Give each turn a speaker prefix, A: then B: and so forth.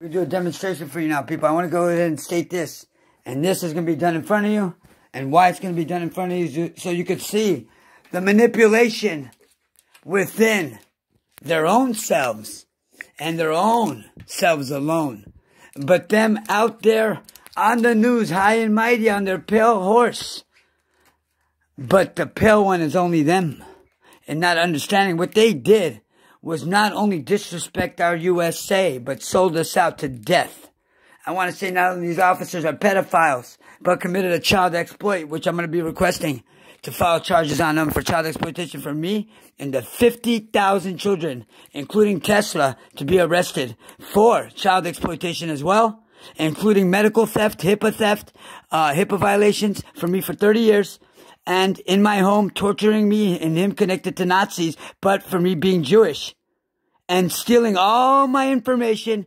A: We do a demonstration for you now, people. I want to go ahead and state this. And this is going to be done in front of you. And why it's going to be done in front of you so you can see the manipulation within their own selves and their own selves alone. But them out there on the news, high and mighty on their pale horse. But the pale one is only them. And not understanding what they did was not only disrespect our USA, but sold us out to death. I want to say not only these officers are pedophiles, but committed a child exploit, which I'm going to be requesting to file charges on them for child exploitation for me and the 50,000 children, including Tesla, to be arrested for child exploitation as well, including medical theft, HIPAA theft, uh, HIPAA violations for me for 30 years, and in my home torturing me and him connected to Nazis, but for me being Jewish and stealing all my information,